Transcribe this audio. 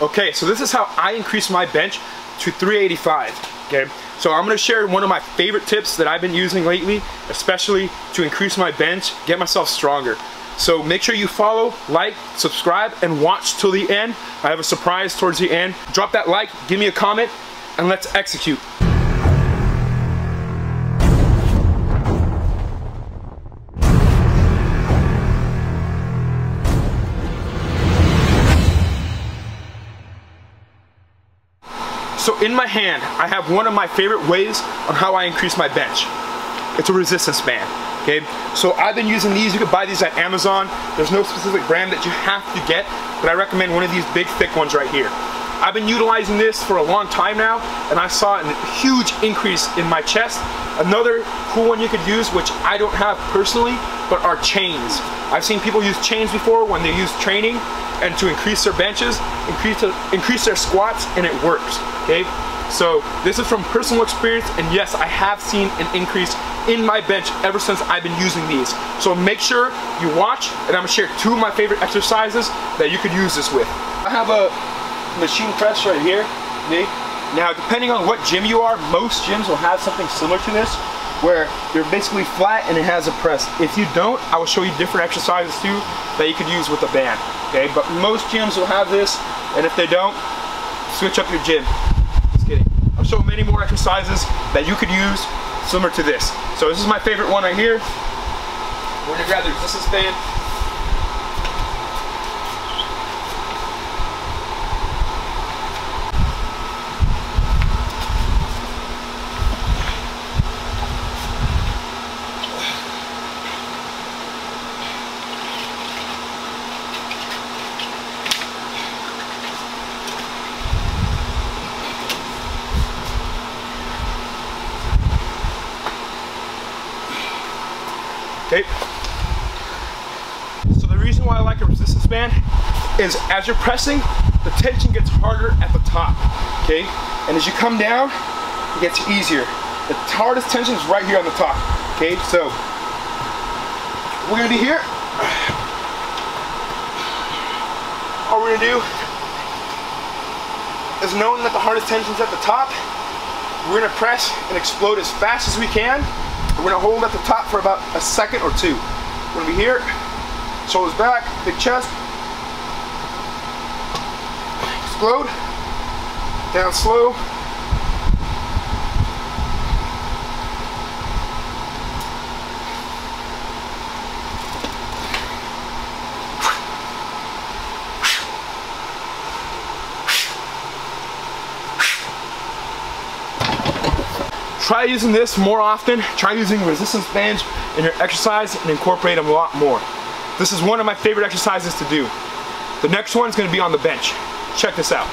Okay, so this is how I increase my bench to 385, okay? So I'm gonna share one of my favorite tips that I've been using lately, especially to increase my bench, get myself stronger. So make sure you follow, like, subscribe, and watch till the end. I have a surprise towards the end. Drop that like, give me a comment, and let's execute. So in my hand, I have one of my favorite ways on how I increase my bench. It's a resistance band, okay? So I've been using these, you can buy these at Amazon. There's no specific brand that you have to get, but I recommend one of these big thick ones right here. I've been utilizing this for a long time now, and I saw a huge increase in my chest. Another cool one you could use, which I don't have personally, but are chains. I've seen people use chains before when they use training, and to increase their benches, increase, increase their squats, and it works, okay? So this is from personal experience, and yes, I have seen an increase in my bench ever since I've been using these. So make sure you watch, and I'm gonna share two of my favorite exercises that you could use this with. I have a machine press right here, okay? Now, depending on what gym you are, most gyms will have something similar to this, where you're basically flat and it has a press. If you don't, I will show you different exercises too that you could use with a band, okay? But most gyms will have this, and if they don't, switch up your gym. Just kidding. I'll show many more exercises that you could use similar to this. So this is my favorite one right here. We're gonna grab the resistance band, Okay. So the reason why I like a resistance band is as you're pressing, the tension gets harder at the top, okay? And as you come down, it gets easier. The hardest tension is right here on the top, okay? So, we're gonna do here. All we're gonna do is knowing that the hardest tension is at the top, we're gonna press and explode as fast as we can we're gonna hold at the top for about a second or two. We're gonna be here, shoulders back, big chest. Explode, down slow. Try using this more often. Try using resistance bands in your exercise and incorporate them a lot more. This is one of my favorite exercises to do. The next one is gonna be on the bench. Check this out.